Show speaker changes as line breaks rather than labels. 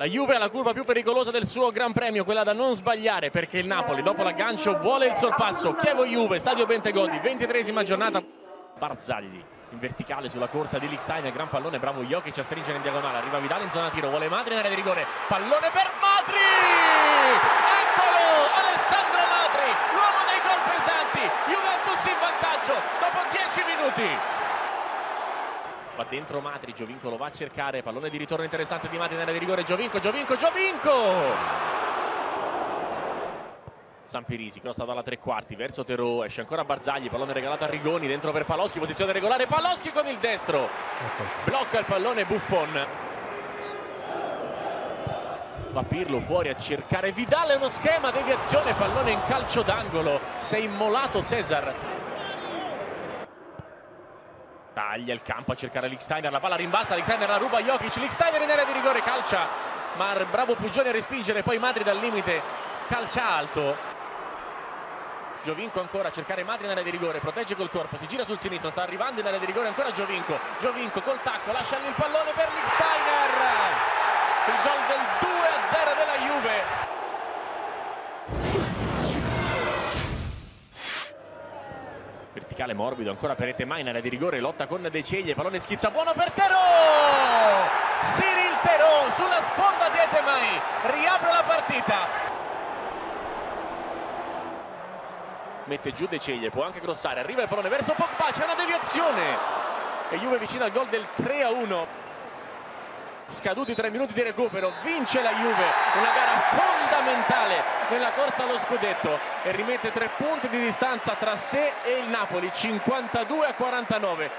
La Juve ha la curva più pericolosa del suo Gran Premio, quella da non sbagliare perché il Napoli dopo l'aggancio vuole il sorpasso. Chievo Juve, stadio Bentegodi, 23esima giornata. Barzagli in verticale sulla corsa di Lickstein, gran pallone, bravo Jokic a stringere in diagonale, arriva Vidal in zona tiro, vuole Madri in area di rigore, pallone per Madri! Eccolo! Alessandro Madri, l'uomo dei gol pesanti, Juventus in vantaggio dopo 10 minuti va dentro Matri, Giovinco lo va a cercare, pallone di ritorno interessante di Matri nell'area di rigore, Giovinco, Giovinco, Giovinco! Sampirisi, crossa dalla tre quarti, verso Terò, esce ancora Barzagli, pallone regalato a Rigoni, dentro per Paloschi, posizione regolare, Paloschi con il destro, blocca il pallone Buffon. Va Pirlo fuori a cercare Vidal, è uno schema, deviazione, pallone in calcio d'angolo, si è immolato Cesar. Taglia il campo a cercare Licksteiner, la palla rimbalza, Licksteiner la ruba Jokic, Licksteiner in area di rigore, calcia, ma bravo Pugioni a respingere, poi Madri dal limite, calcia alto. Giovinco ancora a cercare Madri in area di rigore, protegge col corpo, si gira sul sinistro, sta arrivando in area di rigore ancora Giovinco, Giovinco col tacco, lascia lì il pallone per Licksteiner, il gol verticale morbido, ancora Perete mai in area di rigore, lotta con De Ceglie, pallone schizza, buono per Terò! Cyril Terò sulla sponda di Etemai, riapre la partita. Mette giù De Ceglie, può anche crossare, arriva il pallone verso Pogba, c'è una deviazione. E Juve vicino al gol del 3 a 1 scaduti tre minuti di recupero vince la Juve una gara fondamentale nella corsa allo scudetto e rimette tre punti di distanza tra sé e il Napoli 52 a 49